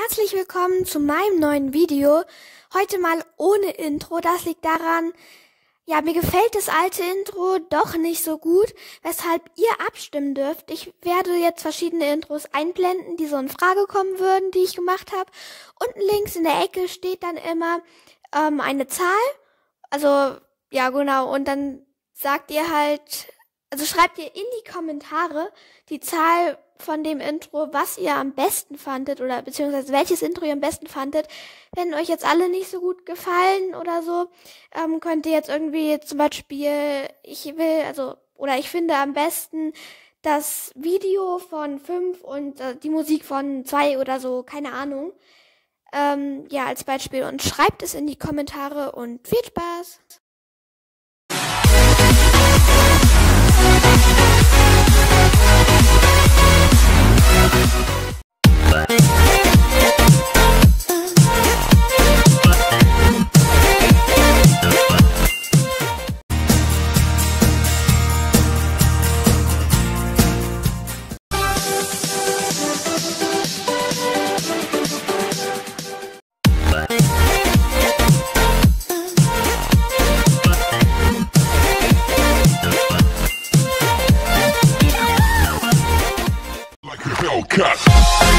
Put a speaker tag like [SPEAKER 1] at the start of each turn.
[SPEAKER 1] Herzlich willkommen zu meinem neuen Video. Heute mal ohne Intro. Das liegt daran, ja, mir gefällt das alte Intro doch nicht so gut, weshalb ihr abstimmen dürft. Ich werde jetzt verschiedene Intros einblenden, die so in Frage kommen würden, die ich gemacht habe. Unten links in der Ecke steht dann immer ähm, eine Zahl. Also, ja, genau. Und dann sagt ihr halt, also schreibt ihr in die Kommentare die Zahl von dem Intro, was ihr am besten fandet oder beziehungsweise welches Intro ihr am besten fandet. Wenn euch jetzt alle nicht so gut gefallen oder so, ähm, könnt ihr jetzt irgendwie zum Beispiel, ich will, also, oder ich finde am besten das Video von fünf und äh, die Musik von zwei oder so, keine Ahnung. Ähm, ja, als Beispiel und schreibt es in die Kommentare und viel Spaß!
[SPEAKER 2] Hellcat.